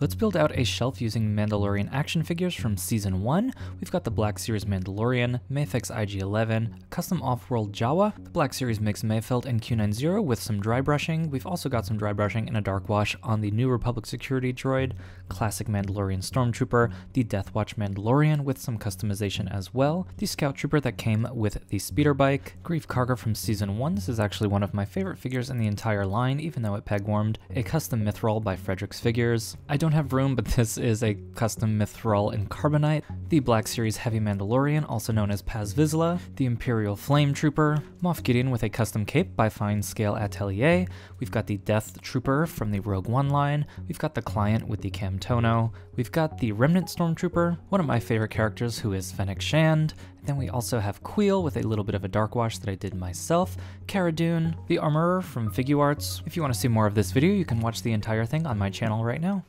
Let's build out a shelf using Mandalorian action figures from Season 1. We've got the Black Series Mandalorian, Mafex IG-11, custom off-world Jawa, the Black Series Migs Mayfeld and Q90 with some dry brushing. We've also got some dry brushing and a dark wash on the New Republic security droid, classic Mandalorian Stormtrooper, the Death Watch Mandalorian with some customization as well, the Scout Trooper that came with the speeder bike, Greef Karga from Season 1. This is actually one of my favorite figures in the entire line, even though it peg warmed, a custom Mythrol by Fredrix Figures. I don't have room, but this is a custom Mythrol in Carbonite, the Black Series Heavy Mandalorian, also known as Paz Vizsla, the Imperial Flame Trooper, Moff Gideon with a custom cape by Fine Scale Atelier, we've got the Death Trooper from the Rogue One line, we've got the Client with the Camtono, we've got the Remnant Stormtrooper, one of my favorite characters who is Fennec Shand, then we also have Kuiil with a little bit of a dark wash that I did myself, Cara Dune, the Armorer from Figuarts. If you want to see more of this video, you can watch the entire thing on my channel right now.